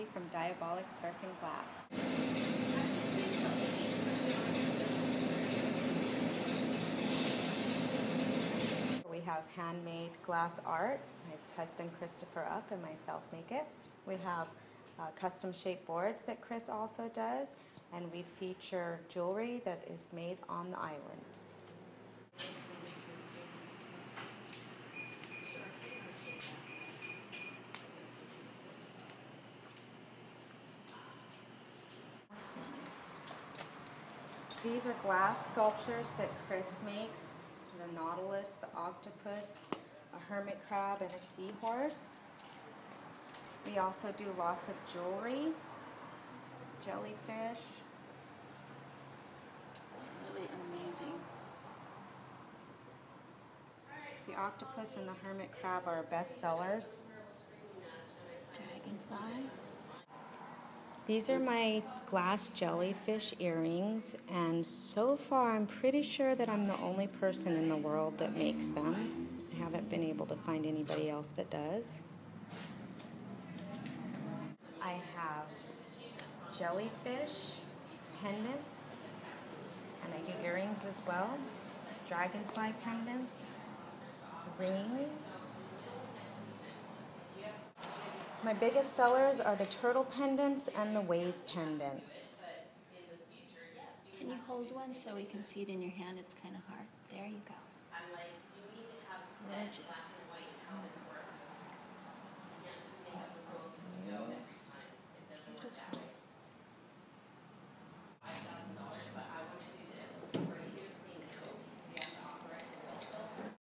coffee from Diabolik Surf and Glass. We have handmade glass art. My husband Christopher Upp and myself make it. We have uh, custom shaped boards that Chris also does, and we feature jewelry that is made on the island. These are glass sculptures that Chris makes. The nautilus, the octopus, a hermit crab, and a seahorse. We also do lots of jewelry, jellyfish. Really amazing. The octopus and the hermit crab are best sellers. Dragonfly. These are my glass jellyfish earrings, and so far I'm pretty sure that I'm the only person in the world that makes them. I haven't been able to find anybody else that does. I have jellyfish pendants, and I do earrings as well, dragonfly pendants, rings. My biggest sellers are the turtle pendants and the wave pendants. Can you hold one so we can see it in your hand? It's kind of hard. There you go.